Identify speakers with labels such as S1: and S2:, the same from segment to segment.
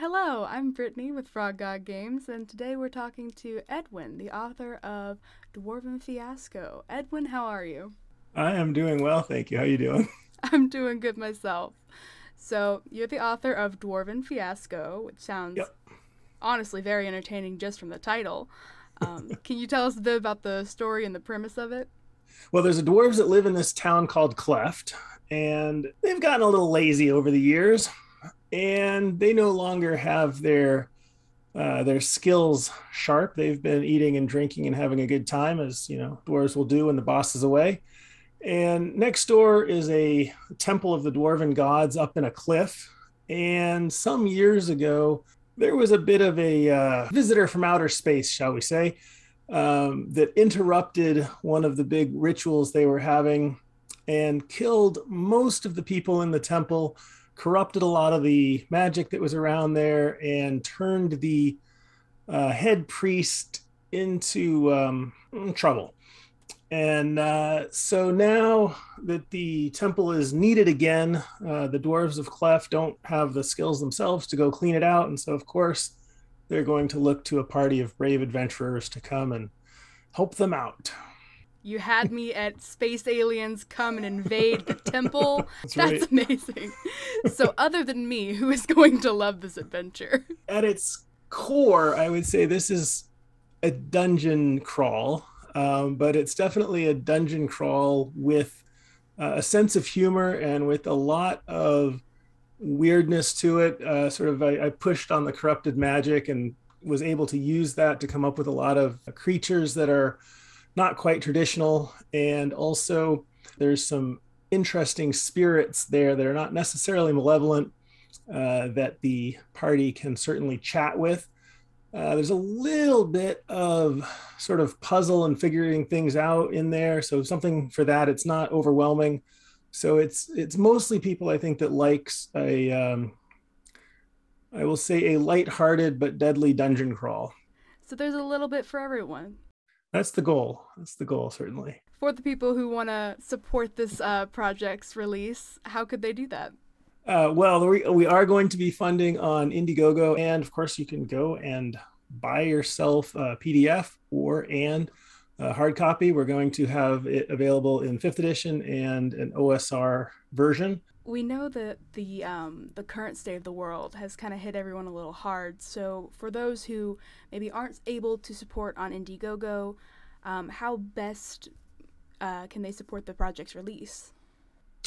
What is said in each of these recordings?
S1: Hello, I'm Brittany with Frog God Games, and today we're talking to Edwin, the author of Dwarven Fiasco. Edwin, how are you?
S2: I am doing well, thank you. How are you doing?
S1: I'm doing good myself. So, you're the author of Dwarven Fiasco, which sounds
S2: Yep.
S1: honestly very entertaining just from the title. Um, can you tell us a bit about the story and the premise of it?
S2: Well, there's a dwarves that live in this town called Cleft, and they've gotten a little lazy over the years, and they no longer have their uh, their skills sharp. They've been eating and drinking and having a good time, as you know, dwarves will do when the boss is away. And next door is a temple of the dwarven gods up in a cliff. And some years ago, there was a bit of a uh, visitor from outer space, shall we say, um, that interrupted one of the big rituals they were having and killed most of the people in the temple, corrupted a lot of the magic that was around there, and turned the uh, head priest into um, trouble. And uh, so now that the temple is needed again, uh, the dwarves of Cleft don't have the skills themselves to go clean it out. And so, of course, they're going to look to a party of brave adventurers to come and help them out.
S1: You had me at space aliens come and invade the temple.
S2: That's
S1: That's
S2: right.
S1: amazing. So, other than me, who is going to love this adventure?
S2: At its core, I would say this is a dungeon crawl, um, but it's definitely a dungeon crawl with uh, a sense of humor and with a lot of weirdness to it. Uh, sort of, I, I pushed on the corrupted magic and was able to use that to come up with a lot of creatures that are not quite traditional. And also, there's some interesting spirits there that are not necessarily malevolent uh, that the party can certainly chat with. Uh, there's a little bit of sort of puzzle and figuring things out in there, so something for that. It's not overwhelming, so it's it's mostly people I think that likes a um, I will say a light-hearted but deadly dungeon crawl.
S1: So, there's a little bit for everyone.
S2: That's the goal. That's the goal, certainly.
S1: For the people who want to support this uh, project's release, how could they do that?
S2: Uh, well, we, we are going to be funding on Indiegogo, and of course, you can go and buy yourself a PDF or and a hard copy. We're going to have it available in fifth edition and an OSR version.
S1: We know that the um, the current state of the world has kind of hit everyone a little hard. So for those who maybe aren't able to support on Indiegogo, um, how best uh, can they support the project's release?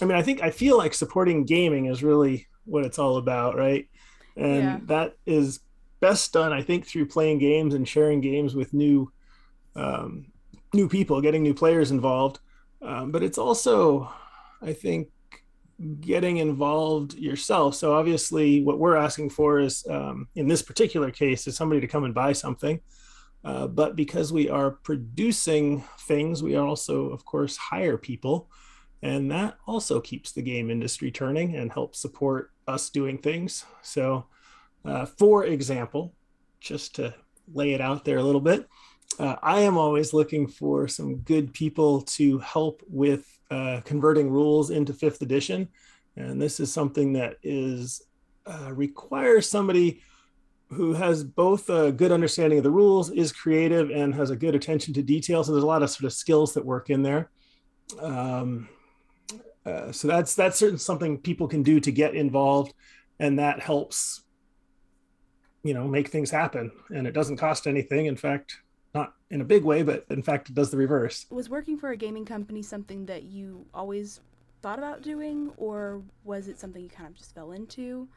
S2: I mean, I think I feel like supporting gaming is really what it's all about, right? And
S1: Yeah.
S2: that is best done, I think, through playing games and sharing games with new um, new people, getting new players involved. Um, but it's also, I think, getting involved yourself. So obviously, what we're asking for is, um, in this particular case, is somebody to come and buy something. Uh, but because we are producing things, we also, of course, hire people. And that also keeps the game industry turning and helps support us doing things. So, uh, for example, just to lay it out there a little bit, uh, I am always looking for some good people to help with uh, converting rules into fifth edition. And this is something that is uh, requires somebody who has both a good understanding of the rules, is creative, and has a good attention to detail. So there's a lot of sort of skills that work in there. Um, uh, so that's that's certain something people can do to get involved, and that helps, you know, make things happen. And it doesn't cost anything. In fact, in a big way, but in fact, it does the reverse.
S1: Was working for a gaming company something that you always thought about doing, or was it something you kind of just fell into?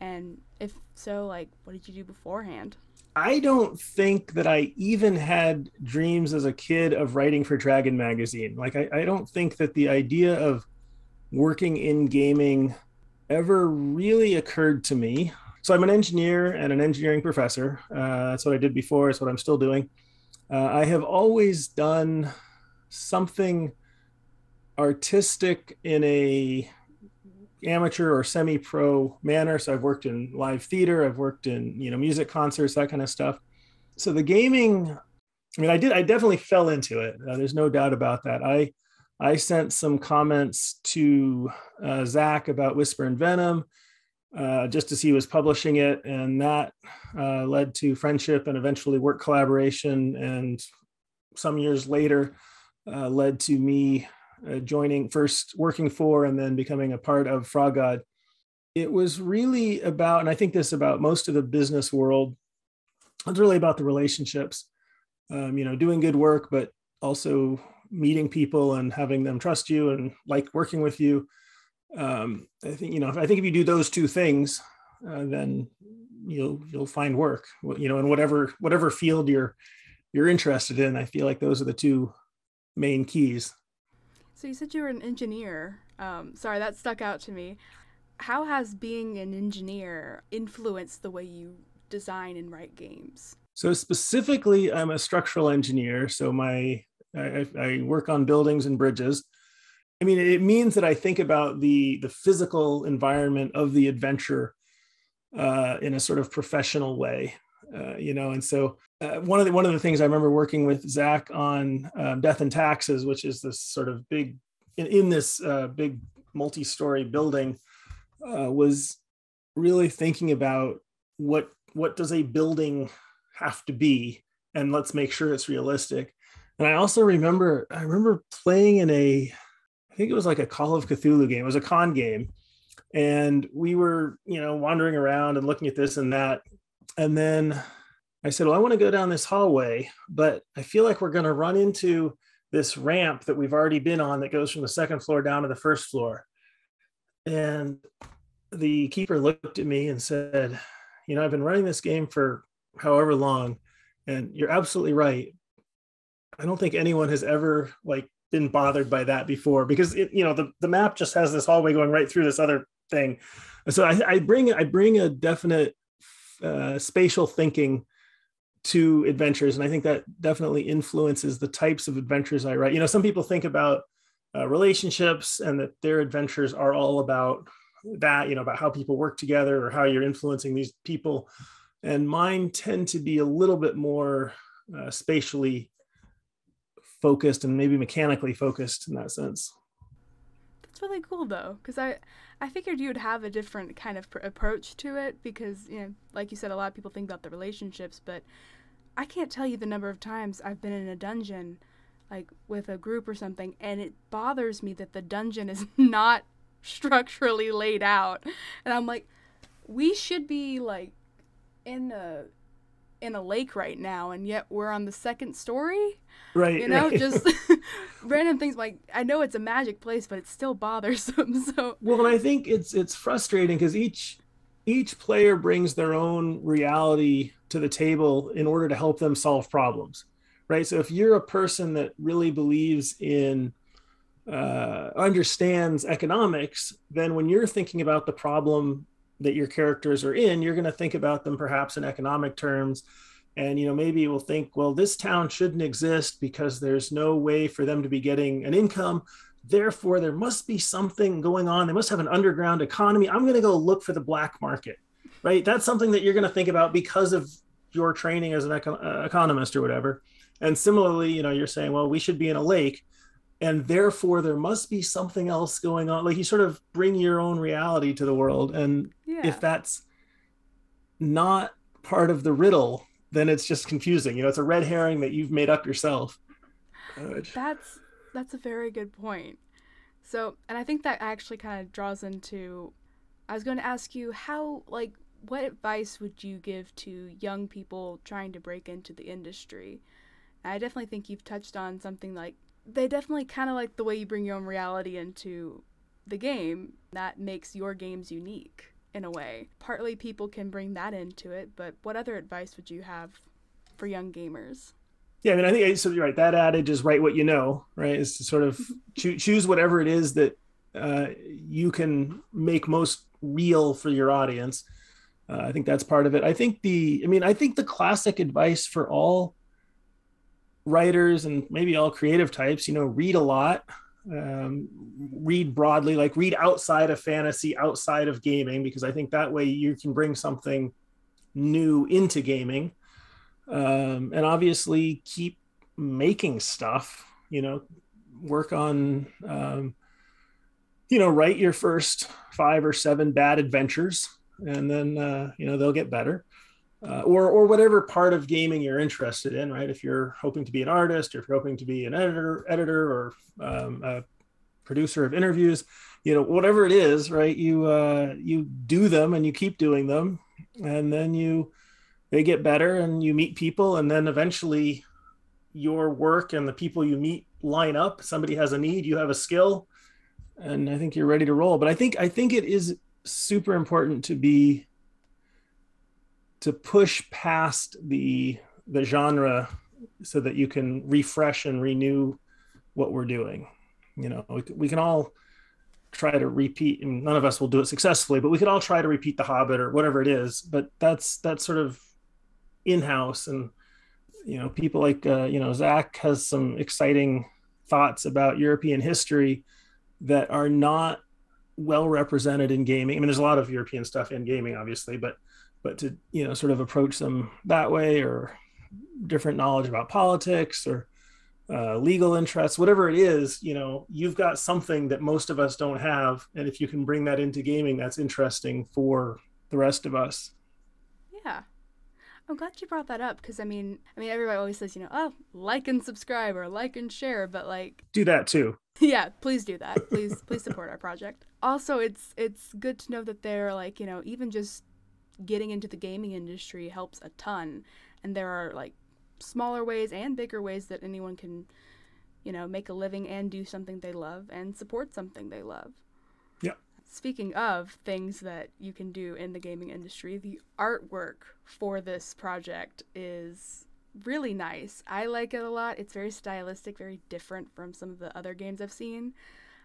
S1: And if so, like, what did you do beforehand?
S2: I don't think that I even had dreams as a kid of writing for Dragon Magazine. Like, I, I don't think that the idea of working in gaming ever really occurred to me. So, I'm an engineer and an engineering professor. Uh, that's what I did before, it's what I'm still doing. Uh, I have always done something artistic in a amateur or semi-pro manner. So i've worked in live theater i've worked in you know music concerts that kind of stuff. So the gaming i mean i did i definitely fell into it. Uh, there's no doubt about that. I i sent some comments to uh, zach about whisper and venom uh, just as he was publishing it. And that uh, led to friendship and eventually work collaboration. And some years later, uh, led to me uh, joining first working for and then becoming a part of Frog God. It was really about, and I think this about most of the business world, it's really about the relationships. Um, you know, doing good work, but also meeting people and having them trust you and like working with you um, I think you know I think if you do those two things, uh, then you'll you'll find work. You know, in whatever whatever field you're you're interested in. I feel like those are the two main keys.
S1: So you said you were an engineer. Um, sorry, that stuck out to me. How has being an engineer influenced the way you design and write games?
S2: So specifically, I'm a structural engineer. So my I, I work on buildings and bridges. I mean, it means that I think about the the physical environment of the adventure uh, in a sort of professional way, uh, you know. And so, uh, one of the one of the things I remember working with Zach on um, Death and Taxes, which is this sort of big in, in this uh, big multi-story building, uh, was really thinking about what what does a building have to be, and let's make sure it's realistic. And I also remember I remember playing in a think it was like a Call of Cthulhu game. It was a con game. And we were, you know, wandering around and looking at this and that. And then I said, Well, I want to go down this hallway, but I feel like we're going to run into this ramp that we've already been on that goes from the second floor down to the first floor. And the keeper looked at me and said, You know, I've been running this game for however long, and you're absolutely right. I don't think anyone has ever like been bothered by that before because it, you know the, the map just has this hallway going right through this other thing. So i, I bring i bring a definite uh, spatial thinking to adventures. And i think that definitely influences the types of adventures i write. You know some people think about uh, relationships and that their adventures are all about that you know about how people work together or how you're influencing these people. And mine tend to be a little bit more uh, spatially focused and maybe mechanically focused in that sense.
S1: That's really cool though, because I I figured you would have a different kind of pr- approach to it because you know, like you said, a lot of people think about the relationships, but I can't tell you the number of times I've been in a dungeon, like with a group or something, and it bothers me that the dungeon is not structurally laid out, and I'm like, we should be like in a in a lake right now and yet we're on the second story?
S2: Right
S1: you know
S2: right.
S1: just random things like i know it's a magic place but it's still bothersome so.
S2: Well and i think it's it's frustrating because each each player brings their own reality to the table in order to help them solve problems right? So if you're a person that really believes in uh, understands economics then when you're thinking about the problem that your characters are in, you're going to think about them perhaps in economic terms. And you know, maybe you will think, well, this town shouldn't exist because there's no way for them to be getting an income. Therefore, there must be something going on. They must have an underground economy. I'm going to go look for the black market, right? That's something that you're going to think about because of your training as an uh, economist or whatever. And similarly, you know, you're saying, well, we should be in a lake and therefore there must be something else going on like you sort of bring your own reality to the world and yeah. if that's not part of the riddle then it's just confusing. You know it's a red herring that you've made up yourself.
S1: Uh, that's that's a very good point. So and i think that actually kind of draws into i was going to ask you how like what advice would you give to young people trying to break into the industry? I definitely think you've touched on something like they definitely kind of like the way you bring your own reality into the game. That makes your games unique in a way. Partly people can bring that into it, but what other advice would you have for young gamers?
S2: Yeah, I mean, I think so. You're right. That adage is write what you know, right? Is to sort of choose whatever it is that uh, you can make most real for your audience. Uh, I think that's part of it. I think the, I mean, I think the classic advice for all writers and maybe all creative types, you know, read a lot, um, read broadly, like read outside of fantasy, outside of gaming, because I think that way you can bring something new into gaming. Um, and obviously keep making stuff, you know, work on, um, you know, write your first five or seven bad adventures and then uh, you know they'll get better. Uh, or or whatever part of gaming you're interested in, right? If you're hoping to be an artist, or if you're hoping to be an editor, editor, or um, a producer of interviews, you know, whatever it is, right? You uh, you do them and you keep doing them, and then you they get better, and you meet people, and then eventually your work and the people you meet line up. Somebody has a need, you have a skill, and I think you're ready to roll. But I think I think it is super important to be to push past the the genre so that you can refresh and renew what we're doing. You know we, we can all try to repeat and none of us will do it successfully but we could all try to repeat the hobbit or whatever it is but that's that's sort of in-house. And you know people like uh, you know zach has some exciting thoughts about european history that are not well represented in gaming. I mean there's a lot of european stuff in gaming obviously but but to you know sort of approach them that way or different knowledge about politics or uh, legal interests whatever it is you know you've got something that most of us don't have. And if you can bring that into gaming that's interesting for the rest of us.
S1: Yeah. I'm glad you brought that up because i mean i mean everybody always says you know oh like and subscribe or like and share but like
S2: do that too.
S1: Yeah please do that. Please please support our project. Also it's it's good to know that they're like you know even just getting into the gaming industry helps a ton. And there are like smaller ways and bigger ways that anyone can, you know, make a living and do something they love and support something they love.
S2: Yeah.
S1: Speaking of things that you can do in the gaming industry, the artwork for this project is really nice. I like it a lot. It's very stylistic, very different from some of the other games I've seen.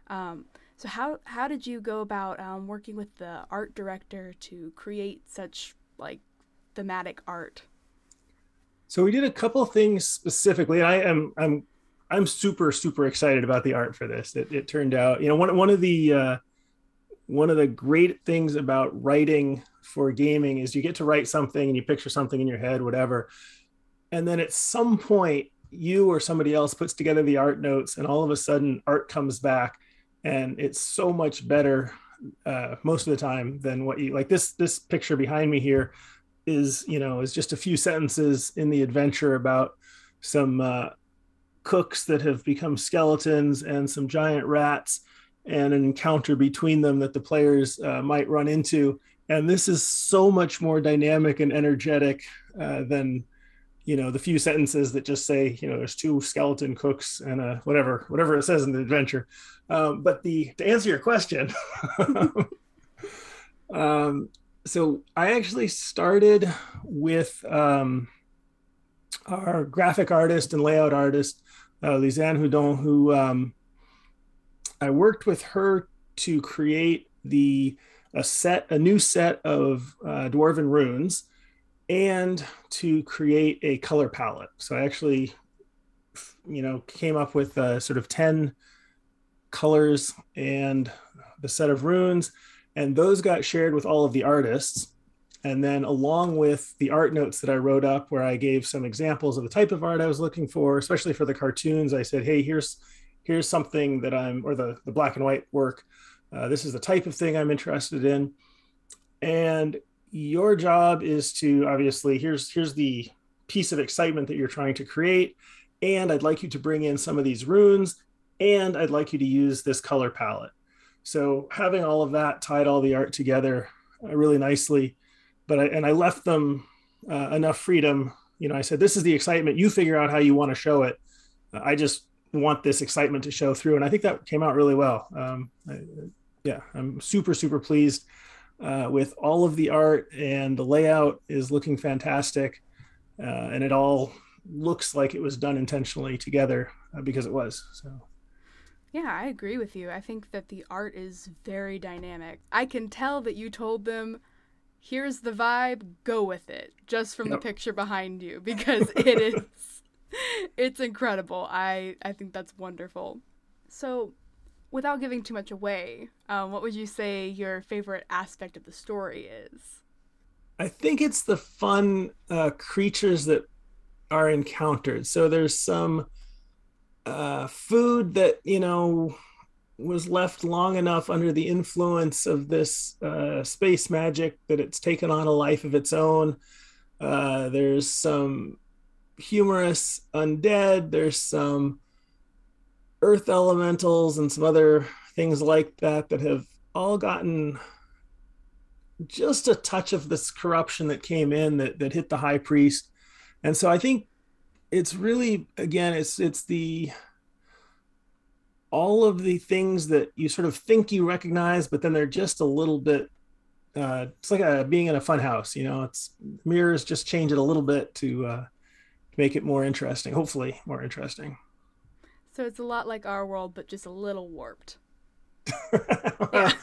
S1: Um, so how how did you go about um, working with the art director to create such like thematic art?
S2: So we did a couple things specifically. I am I'm I'm super super excited about the art for this. It, it turned out you know one one of the uh, one of the great things about writing for gaming is you get to write something and you picture something in your head, whatever, and then at some point you or somebody else puts together the art notes and all of a sudden art comes back and it's so much better uh, most of the time than what you like. This this picture behind me here is you know is just a few sentences in the adventure about some uh, cooks that have become skeletons and some giant rats and an encounter between them that the players uh, might run into. And this is so much more dynamic and energetic uh, than you know the few sentences that just say you know there's two skeleton cooks and a whatever whatever it says in the adventure. Um, but the to answer your question um, so i actually started with um, our graphic artist and layout artist uh, lisanne houdon who um, i worked with her to create the a set a new set of uh, dwarven runes and to create a color palette. So I actually, you know, came up with uh, sort of 10 colors and the set of runes, and those got shared with all of the artists. And then, along with the art notes that I wrote up, where I gave some examples of the type of art I was looking for, especially for the cartoons, I said, "Hey, here's here's something that I'm, or the the black and white work. Uh, this is the type of thing I'm interested in." And your job is to obviously here's here's the piece of excitement that you're trying to create and i'd like you to bring in some of these runes and i'd like you to use this color palette. So having all of that tied all the art together uh, really nicely but I, and i left them uh, enough freedom. You know i said this is the excitement. You figure out how you want to show it. I just want this excitement to show through and i think that came out really well. Um, I, yeah i'm super super pleased uh, with all of the art and the layout is looking fantastic. Uh, and it all looks like it was done intentionally together uh, because it was. So.
S1: Yeah, I agree with you. I think that the art is very dynamic. I can tell that you told them, here's the vibe, go with it, just from yep. the picture behind you, because it is. it's incredible. I, I think that's wonderful. So, without giving too much away, um, what would you say your favorite aspect of the story is?
S2: I think it's the fun uh, creatures that are encountered. So there's some uh, food that you know was left long enough under the influence of this uh, space magic that it's taken on a life of its own. Uh, there's some humorous undead. There's some earth elementals and some other things like that that have all gotten just a touch of this corruption that came in that that hit the high priest. And so I think it's really again it's it's the all of the things that you sort of think you recognize, but then they're just a little bit. Uh, it's like a, being in a fun house, you know. It's mirrors just change it a little bit to uh, make it more interesting. Hopefully, more interesting.
S1: So it's a lot like our world, but just a little warped.
S2: yeah.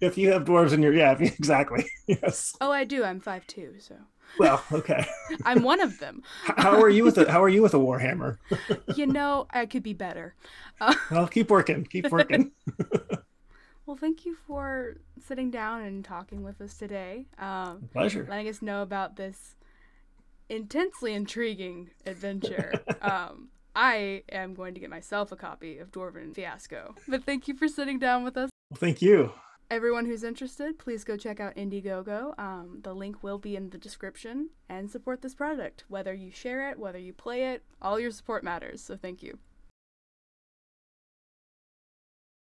S2: If you have dwarves in your yeah, exactly. Yes.
S1: Oh, I do. I'm five two, so.
S2: Well, okay.
S1: I'm one of them.
S2: how are you with a How are you with a warhammer?
S1: you know, I could be better.
S2: Uh, well, keep working. Keep working.
S1: well, thank you for sitting down and talking with us today. Um,
S2: pleasure.
S1: Letting us know about this intensely intriguing adventure. um, I am going to get myself a copy of Dwarven Fiasco. But thank you for sitting down with us.
S2: Well, thank you.
S1: Everyone who's interested, please go check out Indiegogo. Um, the link will be in the description and support this project. Whether you share it, whether you play it, all your support matters. So thank you.